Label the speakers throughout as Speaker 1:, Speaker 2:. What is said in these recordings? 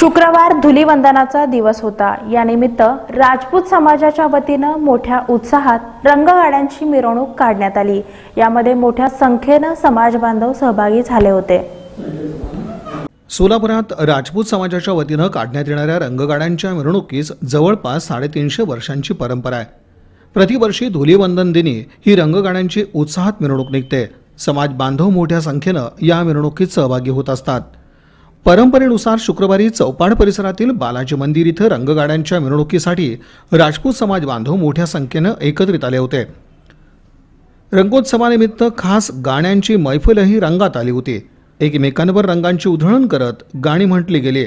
Speaker 1: शुक्रवार धुलीवंदनाचा दिवस होता. यानिमित्त राजपूत समाजाच्या वतीनं मोठ्या उत्साहात रंगगाड्यांची मिरवणूक काढण्यात आली. यामध्ये मोठ्या संख्येनं समाज बांधव सहभागी झाले होते.
Speaker 2: सोलापुरात राजपूत समाजाच्या वतीनं काढण्यात येणाऱ्या रंगगाड्यांच्या मिरवणुकीस जवळपास साडेतीनशे वर्षांची परंपरा आहे. प्रतिवर्षी धुलीवंदन दिनी ही रंगगाड्यांची उत्साहात मिरवणूक निघते. समाज बांधव मोठ्या संख्येनं या मिरवणुकीत सहभागी होत असतात. परंपरेनुसार शुक्रवारी चौपाड परिसरातील बालाजी मंदिर इथं रंगगाड्यांच्या मिरवणुकीसाठी राजपूत समाज बांधव मोठ्या संख्येनं एकत्रित आले होते. रंगोत्सवानिमित्त खास गाण्यांची मैफलही रंगात आली होती. एकमेकांवर रंगांची उधळण करत गाणी म्हटली गेली.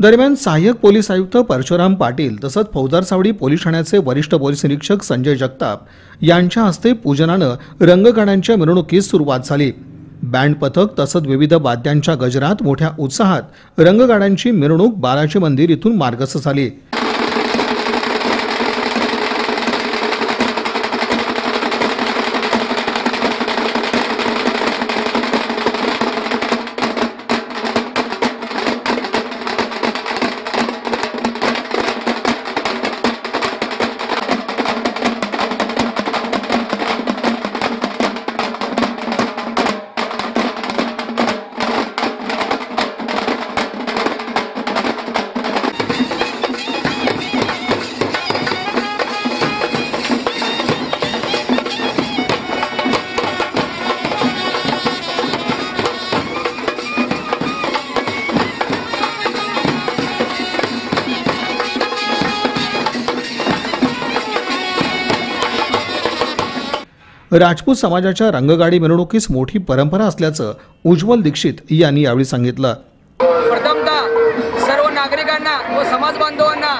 Speaker 2: दरम्यान सहाय्यक पोलीस आयुक्त परशुराम पाटील तसंच फौजदार सावडी पोलीस ठाण्याचे वरिष्ठ पोलीस निरीक्षक संजय जगताप यांच्या हस्ते पूजनानं रंगगाड्यांच्या मिरवणुकीस सुरुवात झाली. बँड पथक तसंच विविध वाद्यांच्या गजरात मोठ्या उत्साहात रंगगाड्यांची मिरवणूक बालाजी मंदिर इथून मार्गस्थ झाली. राजपूत समाजाच्या रंगगाडी मिरवणुकीस मोठी परंपरा असल्याचं उज्ज्वल दीक्षित यांनी यावेळी सांगितलं.
Speaker 3: प्रथमतः सर्व नागरिकांना व समाज बांधवांना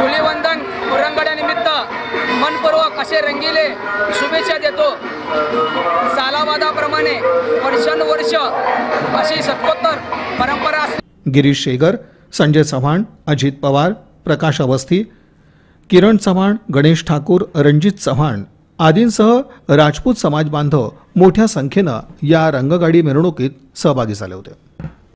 Speaker 3: धुलीवंदन रंगड्यानिमित्त मनपूर्वक असे रंगीले शुभेच्छा देतो. सालावादाप्रमाणे वर्षानुवर्ष अशी सत्कोत्तर परंपरा
Speaker 2: गिरीश शेगर संजय चव्हाण अजित पवार प्रकाश अवस्थी किरण चव्हाण गणेश ठाकूर रणजित चव्हाण आदींसह राजपूत समाज बांधव मोठ्या संख्येनं या रंगगाडी मिरवणुकीत सहभागी झाले होते.